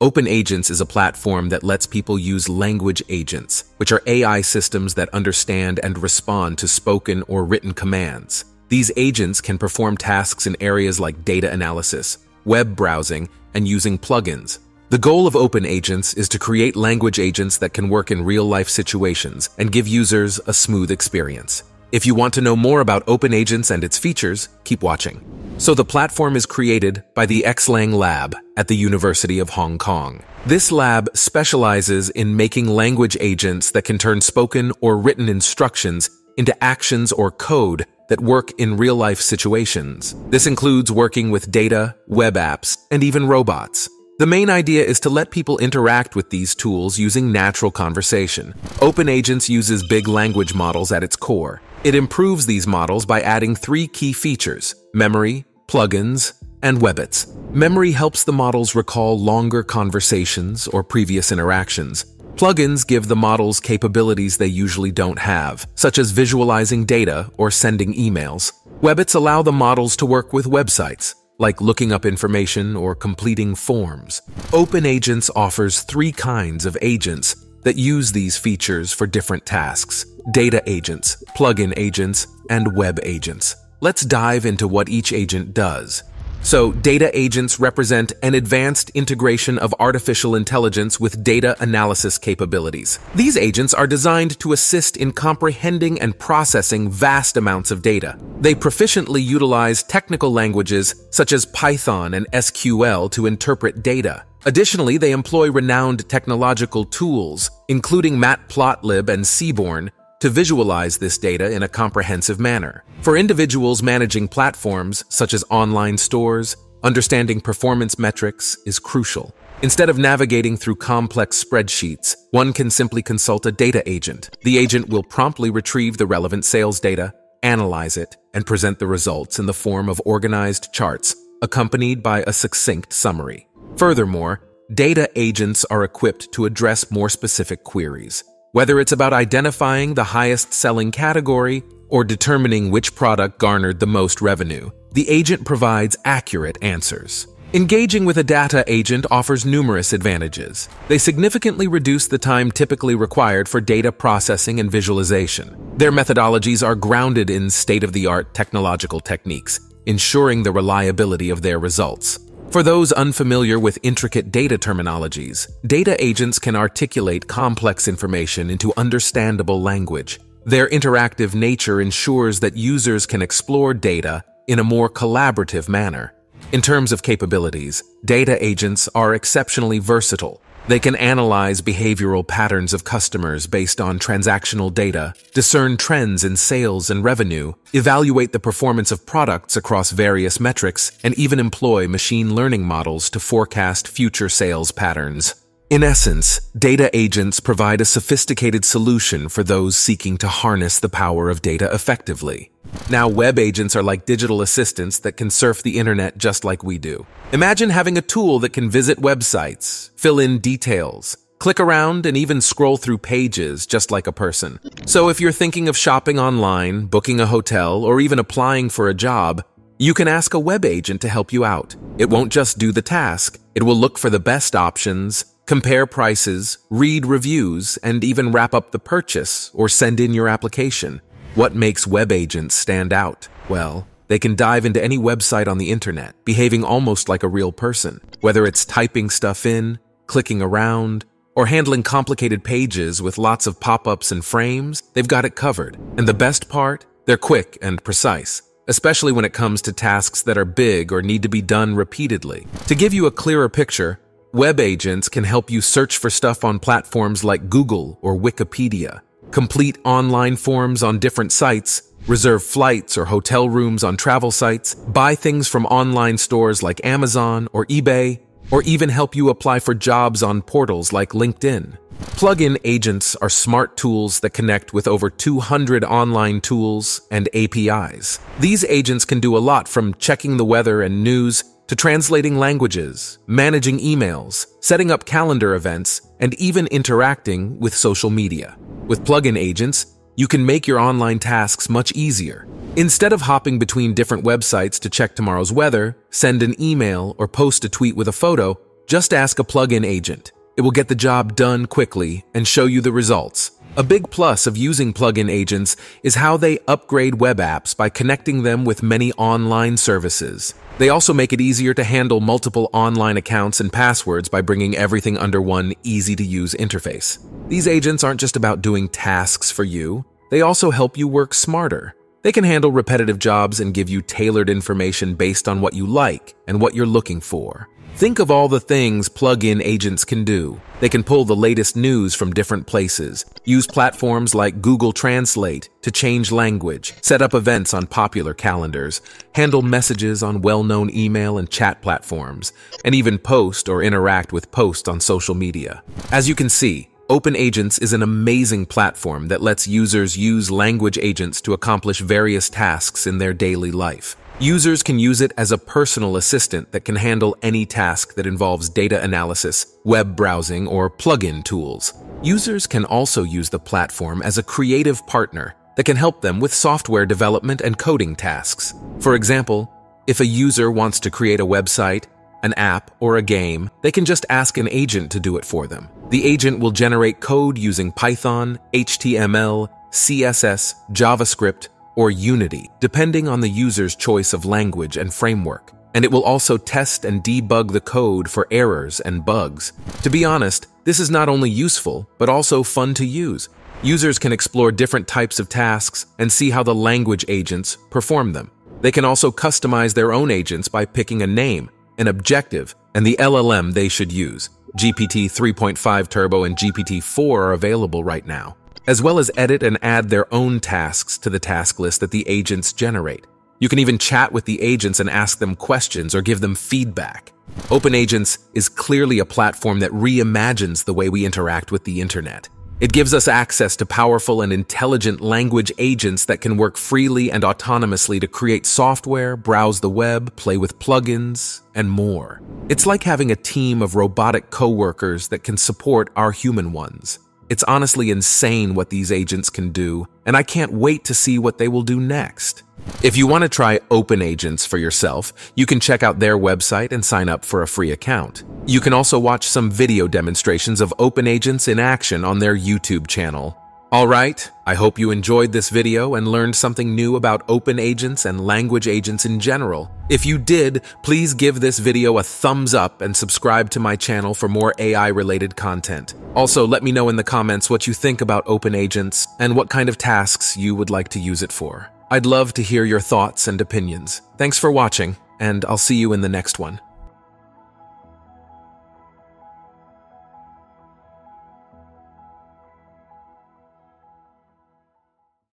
Open Agents is a platform that lets people use language agents, which are AI systems that understand and respond to spoken or written commands. These agents can perform tasks in areas like data analysis, web browsing, and using plugins. The goal of Open Agents is to create language agents that can work in real-life situations and give users a smooth experience. If you want to know more about Open Agents and its features, keep watching. So the platform is created by the XLang Lab at the University of Hong Kong. This lab specializes in making language agents that can turn spoken or written instructions into actions or code that work in real-life situations. This includes working with data, web apps, and even robots. The main idea is to let people interact with these tools using natural conversation. Open Agents uses big language models at its core. It improves these models by adding three key features, memory, plugins, and Webbits. Memory helps the models recall longer conversations or previous interactions. Plugins give the models capabilities they usually don't have, such as visualizing data or sending emails. Webbits allow the models to work with websites, like looking up information or completing forms. Open Agents offers three kinds of agents that use these features for different tasks. Data agents, plugin agents, and web agents. Let's dive into what each agent does. So, data agents represent an advanced integration of artificial intelligence with data analysis capabilities. These agents are designed to assist in comprehending and processing vast amounts of data. They proficiently utilize technical languages such as Python and SQL to interpret data. Additionally, they employ renowned technological tools, including Matplotlib and Seaborn, to visualize this data in a comprehensive manner. For individuals managing platforms such as online stores, understanding performance metrics is crucial. Instead of navigating through complex spreadsheets, one can simply consult a data agent. The agent will promptly retrieve the relevant sales data, analyze it, and present the results in the form of organized charts, accompanied by a succinct summary. Furthermore, data agents are equipped to address more specific queries. Whether it's about identifying the highest selling category or determining which product garnered the most revenue, the agent provides accurate answers. Engaging with a data agent offers numerous advantages. They significantly reduce the time typically required for data processing and visualization. Their methodologies are grounded in state-of-the-art technological techniques, ensuring the reliability of their results. For those unfamiliar with intricate data terminologies, data agents can articulate complex information into understandable language. Their interactive nature ensures that users can explore data in a more collaborative manner. In terms of capabilities, data agents are exceptionally versatile. They can analyze behavioral patterns of customers based on transactional data, discern trends in sales and revenue, evaluate the performance of products across various metrics, and even employ machine learning models to forecast future sales patterns. In essence, data agents provide a sophisticated solution for those seeking to harness the power of data effectively. Now, web agents are like digital assistants that can surf the internet just like we do. Imagine having a tool that can visit websites, fill in details, click around, and even scroll through pages just like a person. So if you're thinking of shopping online, booking a hotel, or even applying for a job, you can ask a web agent to help you out. It won't just do the task, it will look for the best options, compare prices, read reviews, and even wrap up the purchase or send in your application. What makes web agents stand out? Well, they can dive into any website on the internet, behaving almost like a real person. Whether it's typing stuff in, clicking around, or handling complicated pages with lots of pop-ups and frames, they've got it covered. And the best part? They're quick and precise, especially when it comes to tasks that are big or need to be done repeatedly. To give you a clearer picture, Web agents can help you search for stuff on platforms like Google or Wikipedia, complete online forms on different sites, reserve flights or hotel rooms on travel sites, buy things from online stores like Amazon or eBay, or even help you apply for jobs on portals like LinkedIn. Plugin agents are smart tools that connect with over 200 online tools and APIs. These agents can do a lot from checking the weather and news to translating languages, managing emails, setting up calendar events, and even interacting with social media. With plugin agents, you can make your online tasks much easier. Instead of hopping between different websites to check tomorrow's weather, send an email, or post a tweet with a photo, Just ask a plugin agent. It will get the job done quickly and show you the results. A big plus of using plugin agents is how they upgrade web apps by connecting them with many online services. They also make it easier to handle multiple online accounts and passwords by bringing everything under one easy-to-use interface. These agents aren't just about doing tasks for you, they also help you work smarter. They can handle repetitive jobs and give you tailored information based on what you like and what you're looking for. Think of all the things plug-in agents can do. They can pull the latest news from different places, use platforms like Google Translate to change language, set up events on popular calendars, handle messages on well-known email and chat platforms, and even post or interact with posts on social media. As you can see, Open Agents is an amazing platform that lets users use language agents to accomplish various tasks in their daily life. Users can use it as a personal assistant that can handle any task that involves data analysis, web browsing, or plugin tools. Users can also use the platform as a creative partner that can help them with software development and coding tasks. For example, if a user wants to create a website, an app, or a game, they can just ask an agent to do it for them. The agent will generate code using Python, HTML, CSS, JavaScript, or Unity, depending on the user's choice of language and framework. And it will also test and debug the code for errors and bugs. To be honest, this is not only useful, but also fun to use. Users can explore different types of tasks and see how the language agents perform them. They can also customize their own agents by picking a name, an objective, and the LLM they should use. GPT 3.5 Turbo and GPT 4 are available right now as well as edit and add their own tasks to the task list that the agents generate. You can even chat with the agents and ask them questions or give them feedback. OpenAgents is clearly a platform that reimagines the way we interact with the internet. It gives us access to powerful and intelligent language agents that can work freely and autonomously to create software, browse the web, play with plugins, and more. It's like having a team of robotic coworkers that can support our human ones. It's honestly insane what these agents can do, and I can't wait to see what they will do next. If you want to try Open Agents for yourself, you can check out their website and sign up for a free account. You can also watch some video demonstrations of Open Agents in action on their YouTube channel. Alright, I hope you enjoyed this video and learned something new about open agents and language agents in general. If you did, please give this video a thumbs up and subscribe to my channel for more AI-related content. Also, let me know in the comments what you think about open agents and what kind of tasks you would like to use it for. I'd love to hear your thoughts and opinions. Thanks for watching, and I'll see you in the next one.